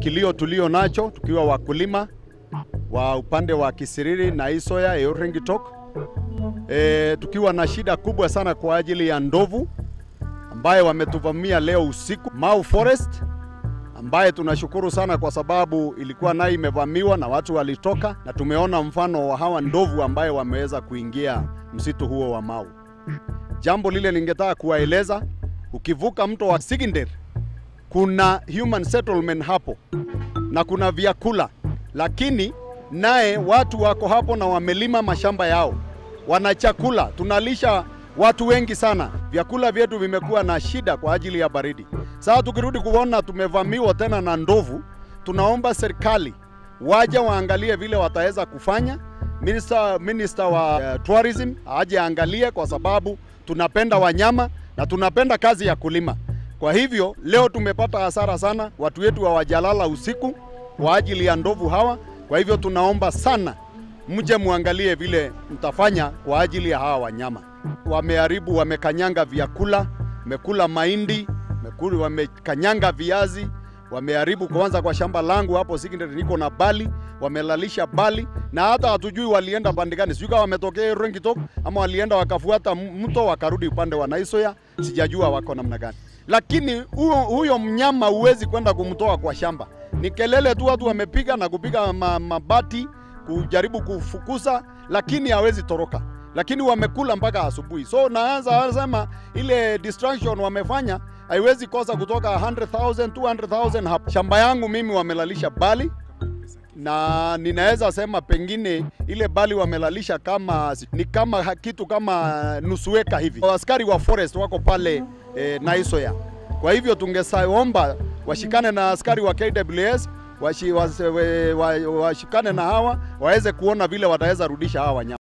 Kilio tulio nacho tukiwa wakulima wa upande wa Kisiriri na Isoya Eurengitok, e, tukiwa na shida kubwa sana kwa ajili ya ndovu ambaye wametuvamia leo usiku Mau Forest, ambaye tunashukuru sana kwa sababu ilikuwa nayo imevamiwa na watu walitoka, na tumeona mfano wa hawa ndovu ambaye wameweza kuingia msitu huo wa Mau. Jambo lile ningetaka kuwaeleza, ukivuka mto wa Siginder kuna human settlement hapo na kuna vyakula, lakini naye watu wako hapo na wamelima mashamba yao, wana chakula, tunalisha watu wengi sana. Vyakula vyetu vimekuwa na shida kwa ajili ya baridi. Sasa tukirudi kuona tumevamiwa tena na ndovu, tunaomba serikali waje waangalie vile wataweza kufanya. Minister, minister wa uh, tourism aje angalie, kwa sababu tunapenda wanyama na tunapenda kazi ya kulima. Kwa hivyo leo tumepata hasara sana, watu wetu hawajalala usiku kwa ajili ya ndovu hawa. Kwa hivyo tunaomba sana mje muangalie vile mtafanya kwa ajili ya hawa wanyama. Wameharibu, wamekanyanga vyakula, mekula mahindi, wamekanyanga viazi, wameharibu kwanza kwa shamba langu hapo Siginder niko na bali, wamelalisha bali na hata hatujui walienda pande gani, sijui kama wametokea Rengitok ama walienda wakafuata mto wakarudi upande wa Naisoya, sijajua wako namna gani lakini huyo, huyo mnyama huwezi kwenda kumtoa kwa shamba. Ni kelele tu watu wamepiga na kupiga mabati kujaribu kufukuza, lakini hawezi toroka, lakini wamekula mpaka asubuhi. So naanza sema ile distraction wamefanya haiwezi kosa kutoka 100,000 200,000 hapo. Shamba yangu mimi wamelalisha bali na ninaweza sema pengine ile bali wamelalisha kama ni kama kitu kama nusu eka hivi. Askari wa forest wako pale e, Naisoya. Kwa hivyo tungesaomba washikane na askari wa KWS washi, washikane na hawa waweze kuona vile wataweza rudisha hawa wanyama.